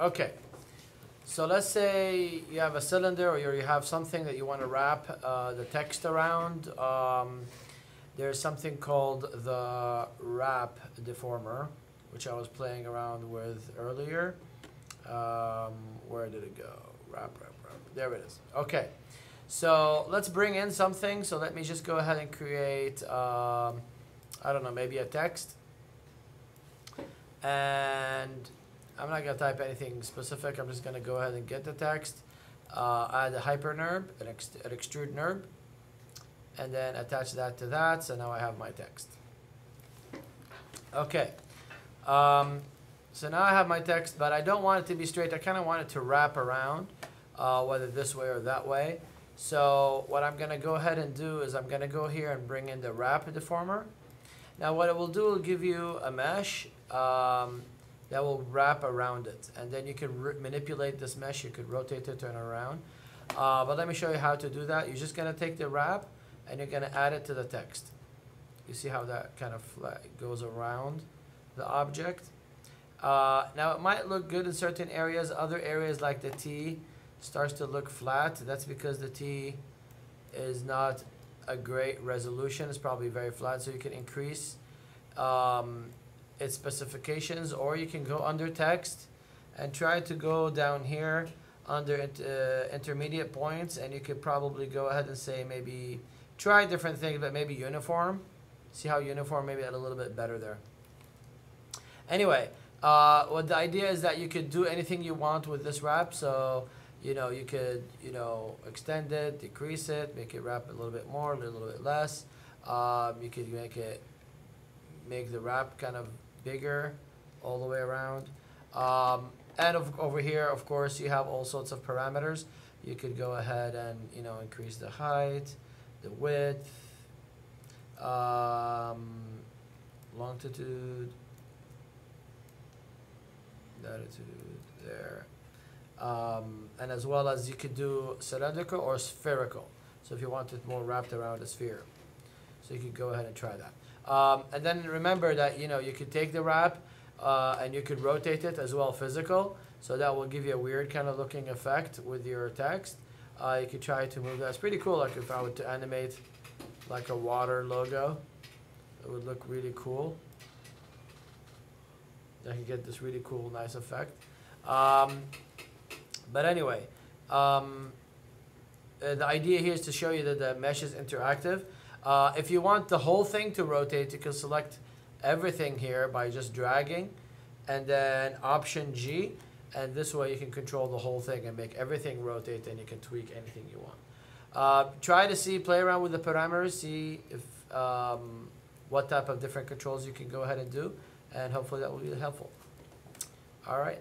Okay. So let's say you have a cylinder or you have something that you want to wrap uh, the text around. Um, there's something called the wrap deformer, which I was playing around with earlier. Um, where did it go? Wrap, wrap, wrap. There it is. Okay. So let's bring in something. So let me just go ahead and create, um, I don't know, maybe a text. And I'm not going to type anything specific. I'm just going to go ahead and get the text, uh, add a hypernerb, an, ex an extrude nerb, and then attach that to that. So now I have my text. Okay. Um, so now I have my text, but I don't want it to be straight. I kind of want it to wrap around, uh, whether this way or that way. So what I'm going to go ahead and do is I'm going to go here and bring in the wrap deformer. Now what it will do will give you a mesh um, that will wrap around it. And then you can manipulate this mesh. You could rotate it, turn around. Uh, but let me show you how to do that. You're just going to take the wrap and you're going to add it to the text. You see how that kind of goes around the object. Uh, now it might look good in certain areas. Other areas like the T starts to look flat. That's because the T is not a great resolution. It's probably very flat, so you can increase um, its specifications, or you can go under text and try to go down here under uh, intermediate points, and you could probably go ahead and say maybe try different things, but maybe uniform. See how uniform maybe add a little bit better there. Anyway, uh, what the idea is that you could do anything you want with this wrap. So you know, you could, you know, extend it, decrease it, make it wrap a little bit more, a little bit less. Um, you could make it, make the wrap kind of bigger all the way around. Um, and of, over here, of course, you have all sorts of parameters. You could go ahead and, you know, increase the height, the width, um, longitude, latitude, there. Um, and as well as you could do cylindrical or spherical. So if you want it more wrapped around a sphere. So you could go ahead and try that. Um, and then remember that, you know, you could take the wrap uh, and you could rotate it as well physical. So that will give you a weird kind of looking effect with your text. Uh, you could try to move that. It's pretty cool. Like if I were to animate like a water logo, it would look really cool. I can get this really cool, nice effect. Um, but anyway, um, uh, the idea here is to show you that the mesh is interactive. Uh, if you want the whole thing to rotate, you can select everything here by just dragging and then option G and this way you can control the whole thing and make everything rotate and you can tweak anything you want. Uh, try to see, play around with the parameters, see if um, what type of different controls you can go ahead and do and hopefully that will be helpful. All right.